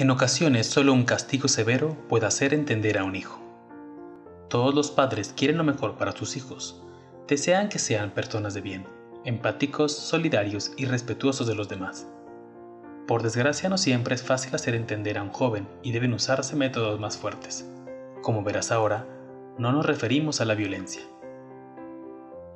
En ocasiones solo un castigo severo puede hacer entender a un hijo. Todos los padres quieren lo mejor para sus hijos. Desean que sean personas de bien, empáticos, solidarios y respetuosos de los demás. Por desgracia no siempre es fácil hacer entender a un joven y deben usarse métodos más fuertes. Como verás ahora, no nos referimos a la violencia.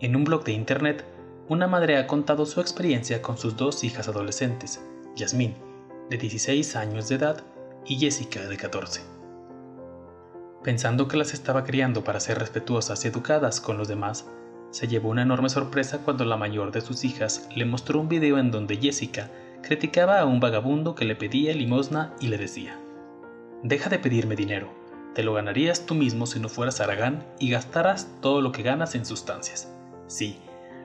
En un blog de internet, una madre ha contado su experiencia con sus dos hijas adolescentes, Yasmín de 16 años de edad, y Jessica, de 14. Pensando que las estaba criando para ser respetuosas y educadas con los demás, se llevó una enorme sorpresa cuando la mayor de sus hijas le mostró un video en donde Jessica criticaba a un vagabundo que le pedía limosna y le decía, Deja de pedirme dinero, te lo ganarías tú mismo si no fueras Aragán y gastaras todo lo que ganas en sustancias. Sí,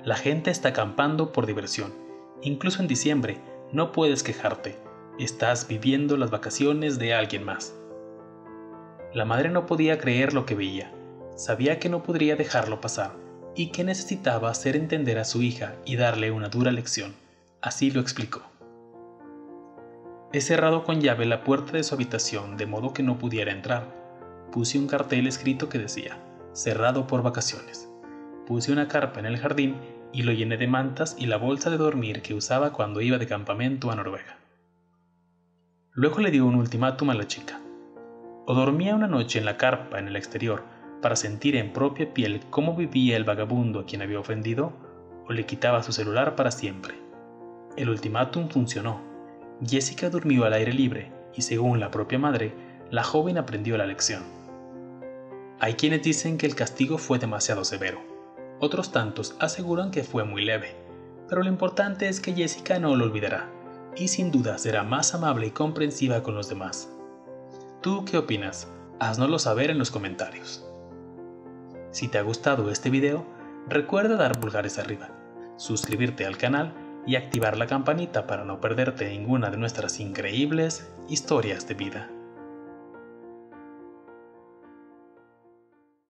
la gente está acampando por diversión. Incluso en diciembre, no puedes quejarte, Estás viviendo las vacaciones de alguien más. La madre no podía creer lo que veía. Sabía que no podría dejarlo pasar y que necesitaba hacer entender a su hija y darle una dura lección. Así lo explicó. He cerrado con llave la puerta de su habitación de modo que no pudiera entrar. Puse un cartel escrito que decía, cerrado por vacaciones. Puse una carpa en el jardín y lo llené de mantas y la bolsa de dormir que usaba cuando iba de campamento a Noruega. Luego le dio un ultimátum a la chica. O dormía una noche en la carpa en el exterior para sentir en propia piel cómo vivía el vagabundo a quien había ofendido, o le quitaba su celular para siempre. El ultimátum funcionó. Jessica durmió al aire libre y según la propia madre, la joven aprendió la lección. Hay quienes dicen que el castigo fue demasiado severo. Otros tantos aseguran que fue muy leve. Pero lo importante es que Jessica no lo olvidará y sin duda será más amable y comprensiva con los demás. ¿Tú qué opinas? Haznoslo saber en los comentarios. Si te ha gustado este video, recuerda dar pulgares arriba, suscribirte al canal y activar la campanita para no perderte ninguna de nuestras increíbles historias de vida.